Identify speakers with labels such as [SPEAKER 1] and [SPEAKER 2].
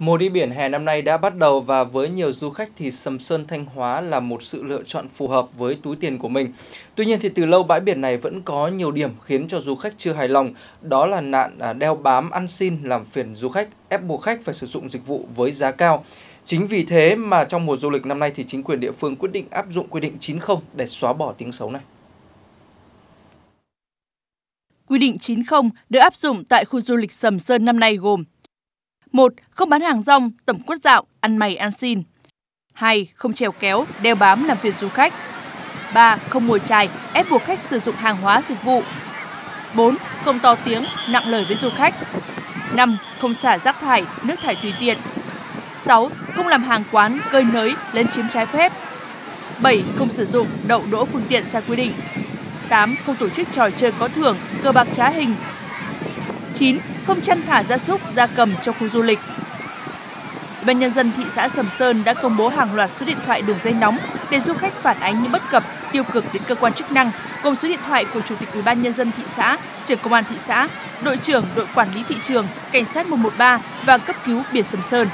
[SPEAKER 1] Mùa đi biển hè năm nay đã bắt đầu và với nhiều du khách thì Sầm Sơn Thanh Hóa là một sự lựa chọn phù hợp với túi tiền của mình. Tuy nhiên thì từ lâu bãi biển này vẫn có nhiều điểm khiến cho du khách chưa hài lòng, đó là nạn à, đeo bám ăn xin làm phiền du khách, ép buộc khách phải sử dụng dịch vụ với giá cao. Chính vì thế mà trong mùa du lịch năm nay thì chính quyền địa phương quyết định áp dụng quy định 90 để xóa bỏ tiếng xấu này.
[SPEAKER 2] Quy định 90 được áp dụng tại khu du lịch Sầm Sơn năm nay gồm 1. Không bán hàng rong, tẩm quất dạo, ăn mày ăn xin. 2. Không trèo kéo, đeo bám làm phiền du khách. 3. Không mồi chài, ép buộc khách sử dụng hàng hóa dịch vụ. 4. Không to tiếng, nặng lời với du khách. 5. Không xả rác thải, nước thải tùy tiện. 6. Không làm hàng quán, cơi nới, lấn chiếm trái phép. 7. Không sử dụng đậu đỗ phương tiện sai quy định. 8. Không tổ chức trò chơi có thưởng, cờ bạc trá hình. 9 không chăn thả gia súc, gia cầm trong khu du lịch. Ban nhân dân thị xã Sầm Sơn đã công bố hàng loạt số điện thoại đường dây nóng để du khách phản ánh những bất cập, tiêu cực đến cơ quan chức năng, gồm số điện thoại của Chủ tịch Ủy ban nhân dân thị xã, trưởng công an thị xã, đội trưởng đội quản lý thị trường, cảnh sát 113 và cấp cứu biển Sầm Sơn.